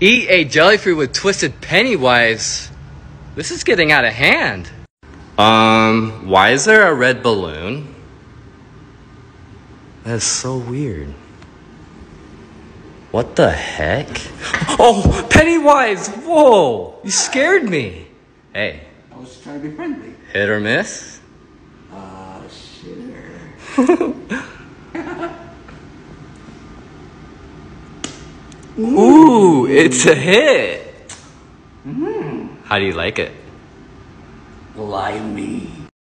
Eat a jelly fruit with twisted Pennywise. This is getting out of hand. Um, why is there a red balloon? That's so weird. What the heck? Oh, Pennywise! Whoa! You scared me. Hey, I was trying to be friendly. hit or miss? Ah, shitter. Ooh, it's a hit. Mm-hmm. How do you like it? Lie me.